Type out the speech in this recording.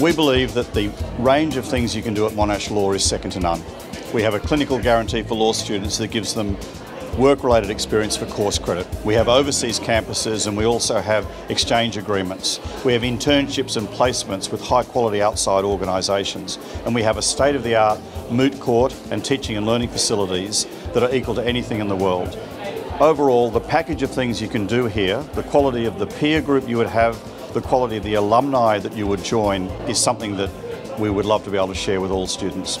We believe that the range of things you can do at Monash Law is second to none. We have a clinical guarantee for law students that gives them work-related experience for course credit. We have overseas campuses and we also have exchange agreements. We have internships and placements with high-quality outside organisations and we have a state-of-the-art moot court and teaching and learning facilities that are equal to anything in the world. Overall, the package of things you can do here, the quality of the peer group you would have, the quality of the alumni that you would join is something that we would love to be able to share with all students.